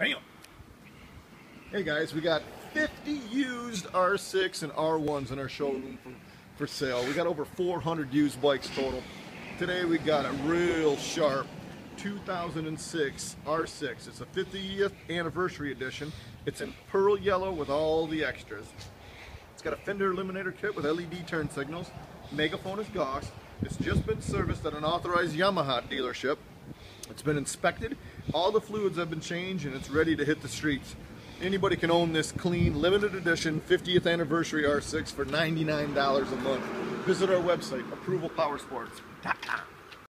Bam. Hey guys, we got 50 used R6 and R1s in our showroom for, for sale. We got over 400 used bikes total. Today we got a real sharp 2006 R6. It's a 50th anniversary edition. It's in pearl yellow with all the extras. It's got a fender eliminator kit with LED turn signals. Megaphone is Goss. It's just been serviced at an authorized Yamaha dealership. It's been inspected, all the fluids have been changed, and it's ready to hit the streets. Anybody can own this clean, limited edition 50th anniversary R6 for $99 a month. Visit our website, approvalpowersports.com.